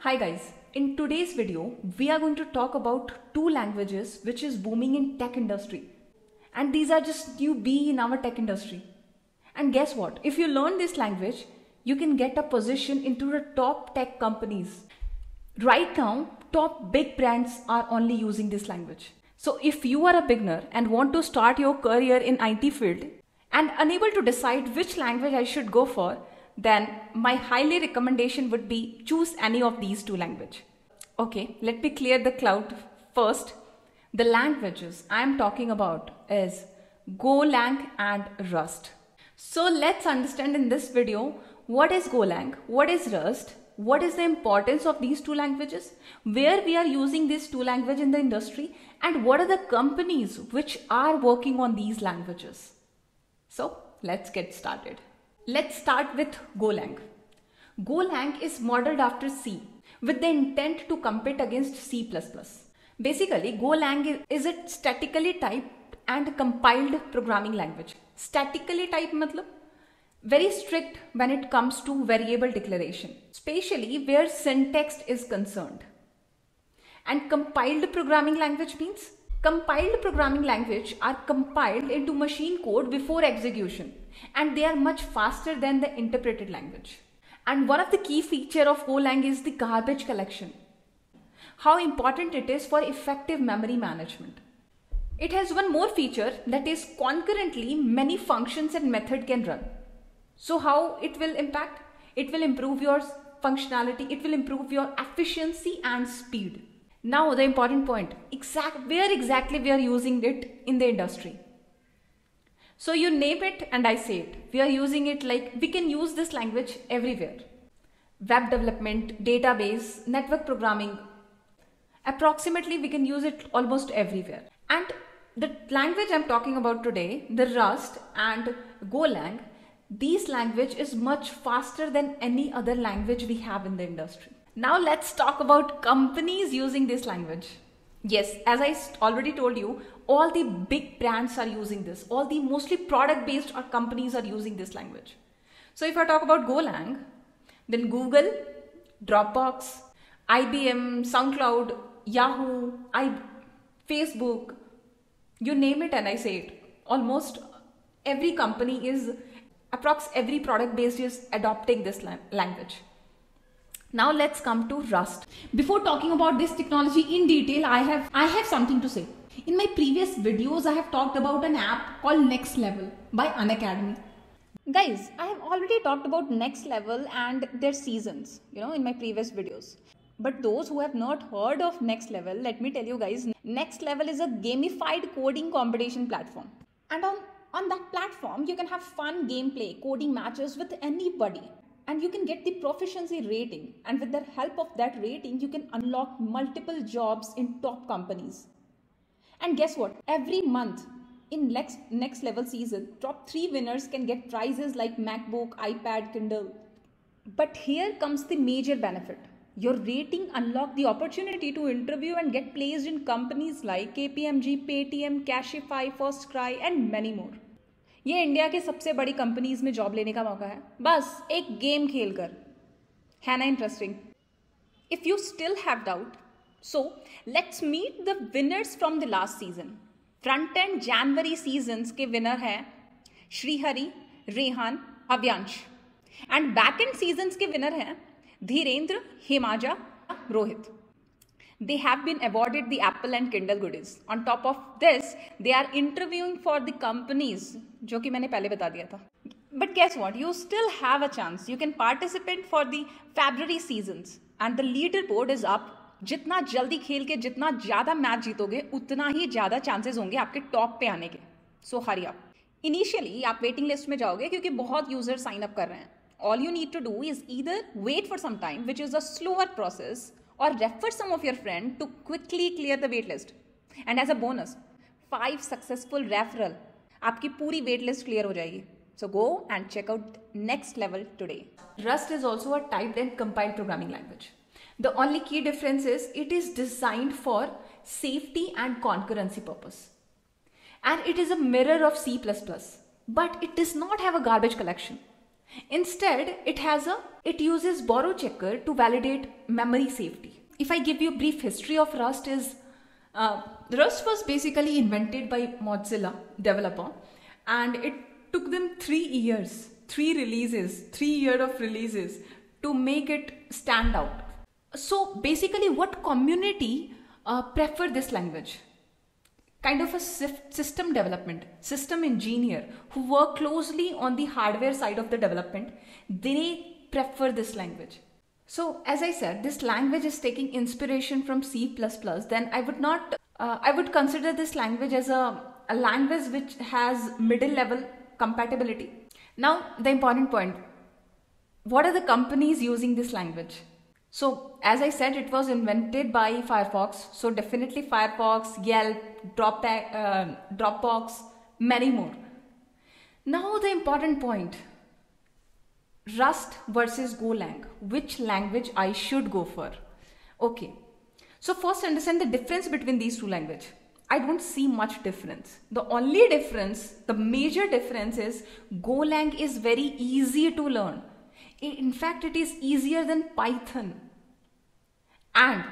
Hi guys, in today's video, we are going to talk about two languages which is booming in tech industry. And these are just new B in our tech industry. And guess what? If you learn this language, you can get a position into the top tech companies. Right now, top big brands are only using this language. So if you are a beginner and want to start your career in IT field and unable to decide which language I should go for, then my highly recommendation would be choose any of these two language. Okay, let me clear the cloud first. The languages I am talking about is Golang and Rust. So let's understand in this video what is Golang, what is Rust, what is the importance of these two languages, where we are using these two languages in the industry and what are the companies which are working on these languages. So let's get started. Let's start with Golang. Golang is modeled after C with the intent to compete against C++. Basically, Golang is a statically typed and compiled programming language. Statically typed matlab very strict when it comes to variable declaration, especially where syntax is concerned. And compiled programming language means compiled programming language are compiled into machine code before execution and they are much faster than the interpreted language. And one of the key feature of Golang is the garbage collection. How important it is for effective memory management. It has one more feature that is concurrently many functions and method can run. So how it will impact? It will improve your functionality, it will improve your efficiency and speed. Now the important point, exact where exactly we are using it in the industry. So you name it and I say it. We are using it like we can use this language everywhere. Web development, database, network programming. Approximately we can use it almost everywhere. And the language I'm talking about today, the Rust and Golang, this language is much faster than any other language we have in the industry. Now let's talk about companies using this language. Yes, as I already told you, all the big brands are using this. All the mostly product based or companies are using this language. So if I talk about Golang, then Google, Dropbox, IBM, SoundCloud, Yahoo, I, Facebook, you name it and I say it. Almost every company is, approx every product based is adopting this language. Now let's come to Rust. Before talking about this technology in detail, I have I have something to say. In my previous videos, I have talked about an app called Next Level by Unacademy. Guys, I have already talked about Next Level and their seasons, you know, in my previous videos. But those who have not heard of Next Level, let me tell you guys, Next Level is a gamified coding competition platform. And on, on that platform, you can have fun gameplay, coding matches with anybody and you can get the proficiency rating. And with the help of that rating you can unlock multiple jobs in top companies. And guess what? Every month in next next level season top 3 winners can get prizes like macbook ipad kindle. But here comes the major benefit. Your rating unlock the opportunity to interview and get placed in companies like KPMG, Paytm, Cashify, FirstCry and many more. ये India के सबसे बड़ी companies में job लेने का मौका है। बस, एक गेम खेल कर। है ना interesting if you still have doubt so let's meet the winners from the last season front end January season के विनर हैं Shrihari Rehan Avyansh and back end season के विनर हैं Dhirendra हिमाजा Rohit they have been awarded the Apple and Kindle goodies. On top of this, they are interviewing for the companies, जो कि मैंने पहले बता दिया था. But guess what? You still have a chance. You can participate for the February seasons, and the leaderboard is up. जितना जल्दी खेल के जितना ज़्यादा मैच जीतोगे उतना ही ज़्यादा चांसेस होंगे आपके टॉप पे आने के सो हरी अप इनिशियली आप वेटिंग लिस्ट में जाओगे क्योंकि बहुत यूज़र साइन अप कर रहे हैं all you need to do is either wait for some time which is a slower process or refer some of your friend to quickly clear the waitlist. And as a bonus, five successful referral आपकी पूरी wait list clear हो जाएगी. So go and check out next level today. Rust is also a typed and compiled programming language. The only key difference is it is designed for safety and concurrency purpose. And it is a mirror of C++, but it does not have a garbage collection. Instead, it has a it uses borrow checker to validate memory safety. If I give you a brief history of Rust is uh, Rust was basically invented by Mozilla developer and it took them 3 years, 3 releases, 3 year of releases to make it stand out. So basically what community uh, prefer this language? Kind of a system development, system engineer who work closely on the hardware side of the development, they prefer this language. So as I said, this language is taking inspiration from C++, then I would not, uh, I would consider this language as a, a language which has middle level compatibility. Now the important point, what are the companies using this language? So as I said, it was invented by Firefox. So definitely Firefox, Yelp, Drop, uh, Dropbox, many more. Now the important point, Rust versus Golang, which language I should go for? Okay, so first understand the difference between these two languages. I don't see much difference. The only difference, the major difference is Golang is very easy to learn. In fact, it is easier than Python. And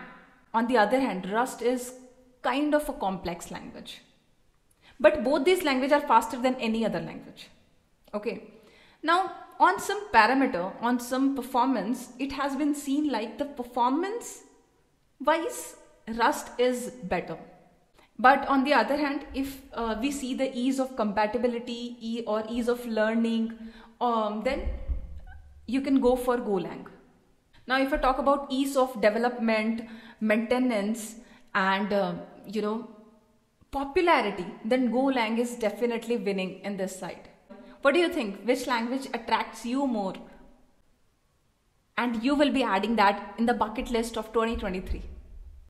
on the other hand, Rust is kind of a complex language. But both these languages are faster than any other language. Okay. Now, on some parameter, on some performance, it has been seen like the performance wise, Rust is better. But on the other hand, if uh, we see the ease of compatibility e or ease of learning, um, then you can go for Golang. Now, if I talk about ease of development, maintenance, and uh, you know popularity, then Golang is definitely winning in this side. What do you think? Which language attracts you more? And you will be adding that in the bucket list of 2023.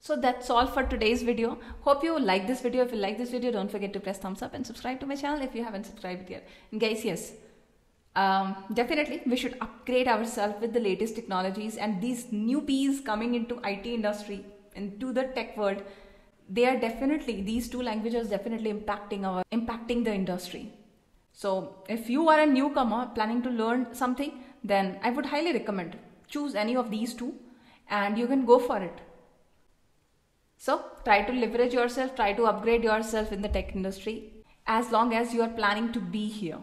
So that's all for today's video. Hope you like this video. If you like this video, don't forget to press thumbs up and subscribe to my channel if you haven't subscribed yet. And guys, yes, um, definitely we should upgrade ourselves with the latest technologies and these newbies coming into IT industry into the tech world they are definitely these two languages definitely impacting our impacting the industry. So if you are a newcomer planning to learn something then i would highly recommend choose any of these two and you can go for it. So try to leverage yourself try to upgrade yourself in the tech industry as long as you are planning to be here